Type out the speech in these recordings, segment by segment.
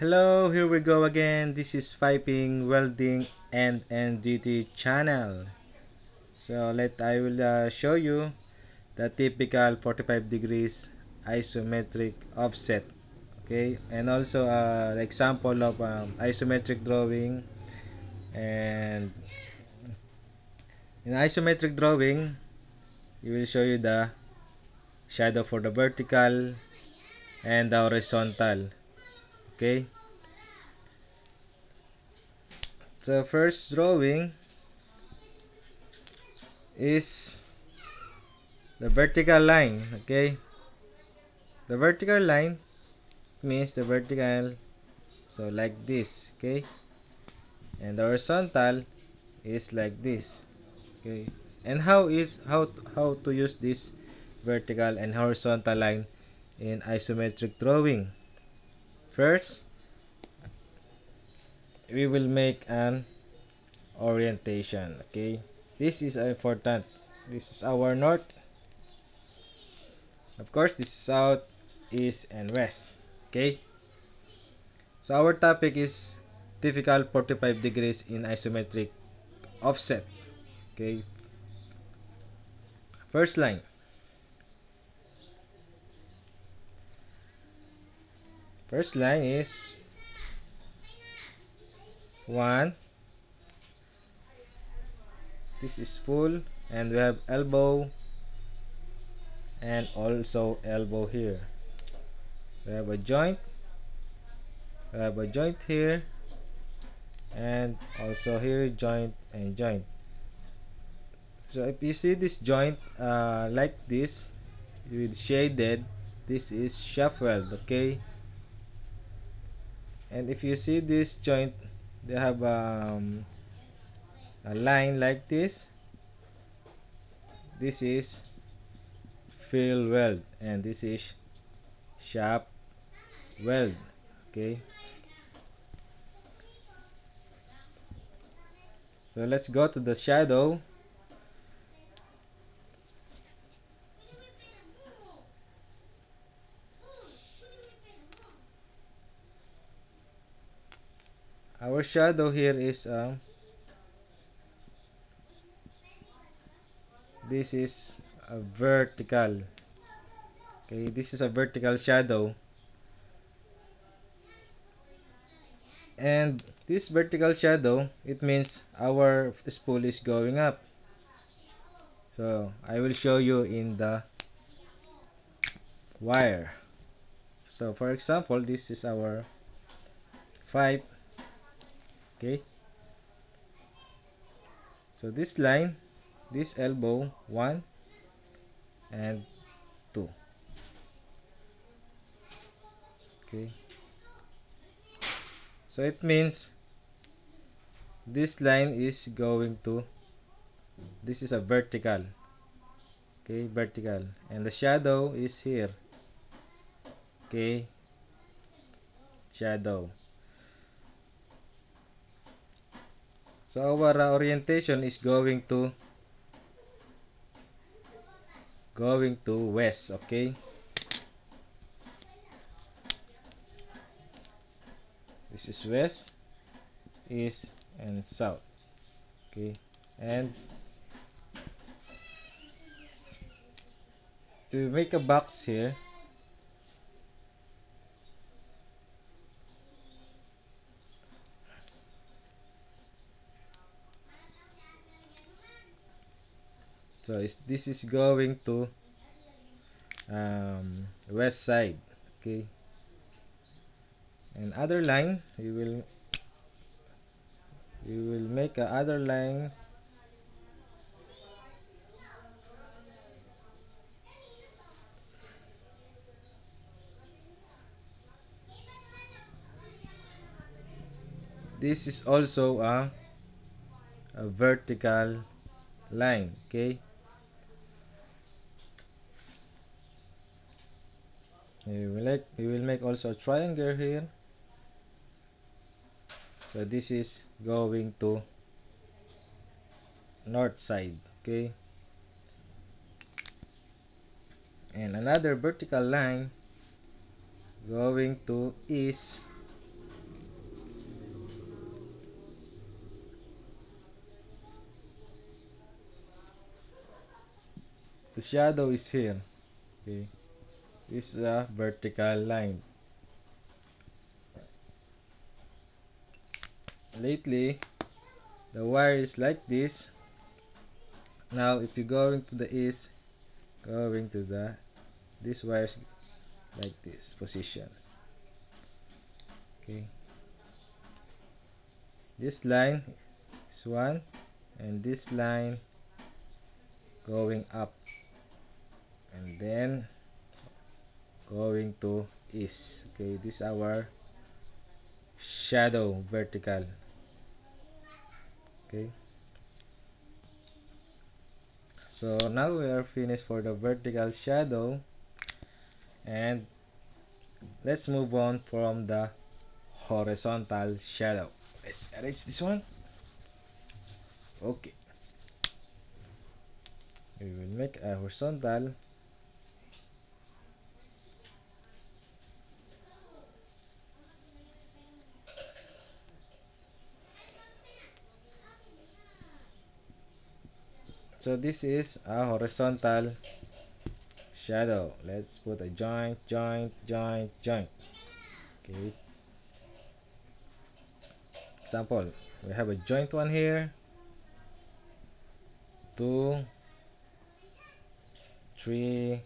Hello, here we go again. This is Piping, Welding, and NDT channel. So let I will uh, show you the typical 45 degrees isometric offset. Okay, and also uh, example of um, isometric drawing. And in isometric drawing, you will show you the shadow for the vertical and the horizontal okay. So first drawing is the vertical line okay? The vertical line means the vertical so like this okay? And the horizontal is like this okay? And how is how how to use this vertical and horizontal line in isometric drawing First, we will make an orientation. Okay, this is important. This is our north. Of course, this is south, east, and west. Okay. So our topic is typical 45 degrees in isometric offsets. Okay. First line. First line is 1. This is full and we have elbow and also elbow here. We have a joint. We have a joint here and also here joint and joint. So if you see this joint uh, like this with shaded, this is shop weld, okay? And if you see this joint they have um, a line like this. This is field weld and this is shop weld okay? So let's go to the shadow our shadow here is um, this is a vertical. Okay this is a vertical shadow. And this vertical shadow it means our spool is going up. So I will show you in the wire. So for example this is our 5 okay. So this line this elbow 1 and 2 okay. So it means this line is going to this is a vertical. Okay vertical. And the shadow is here. Okay. Shadow So our uh, orientation is going to going to west, okay? This is west, east, and south. Okay, and to make a box here, so this is going to um, west side okay? And other line we will we will make a other line. This is also a, a vertical line okay we will make we will make also a triangle here. So this is going to north side okay? And another vertical line going to east. The shadow is here okay? Is a vertical line. Lately the wire is like this. Now if you're going to the east going to the this wire is like this position. Okay. This line is one and this line going up. And then going to east okay this is our shadow vertical. Okay. So now we are finished for the vertical shadow. And let's move on from the horizontal shadow. Let's arrange this one. Okay. We will make a horizontal so this is a horizontal shadow. Let's put a joint joint joint joint. Okay. Example we have a joint one here. Two three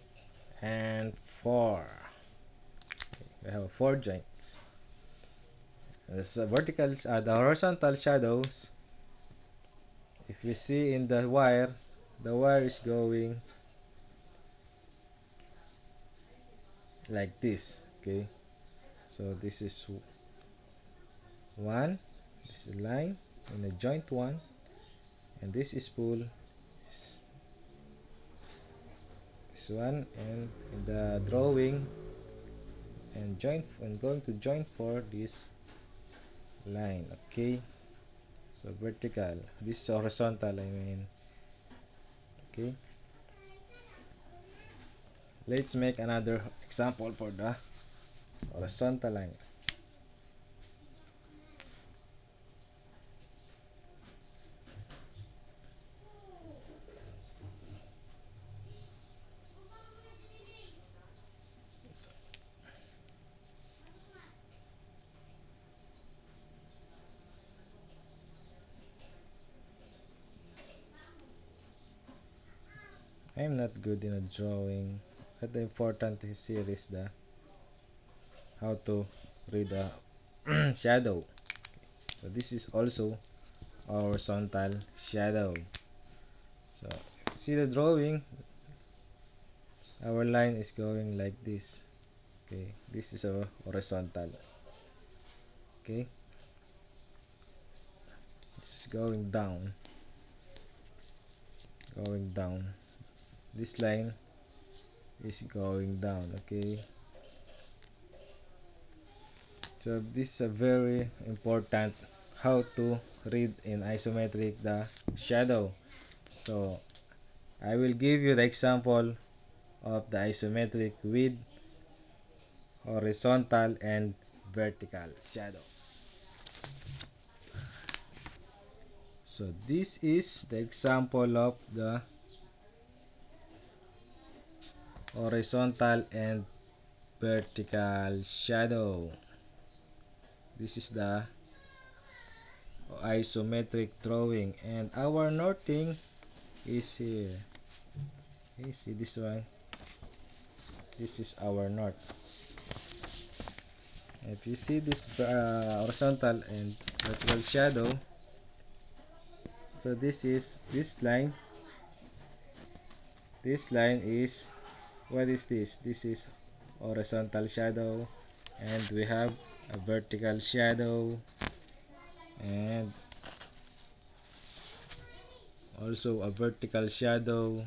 and four. We have four joints. This uh, vertical uh, the horizontal shadows if you see in the wire the wire is going like this okay? So this is one this is line and a joint one and this is pull. This one and the drawing and joint I'm going to join for this line okay? So vertical this is horizontal I mean okay. Let's make another example for the horizontal line I'm not good in a drawing. But the important here is the how to read a shadow. So this is also horizontal shadow. So see the drawing? Our line is going like this. Okay this is a horizontal. Okay. It's going down. Going down this line is going down okay? So this is a very important how to read in isometric the shadow. So I will give you the example of the isometric with horizontal and vertical shadow. So this is the example of the horizontal and vertical shadow. This is the isometric drawing and our northing is here. Okay see this one? This is our north if you see this uh, horizontal and vertical shadow so this is this line this line is what is this? This is horizontal shadow and we have a vertical shadow and also a vertical shadow.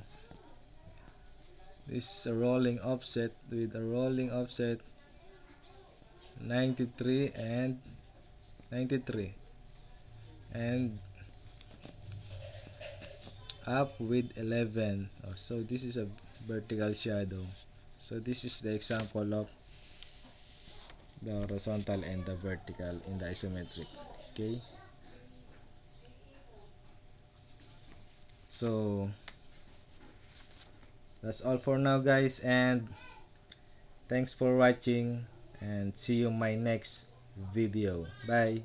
This is a rolling offset with a rolling offset 93 and 93 and up with 11 oh, so this is a vertical shadow. So this is the example of the horizontal and the vertical in the isometric okay? So that's all for now guys and thanks for watching and see you in my next video. Bye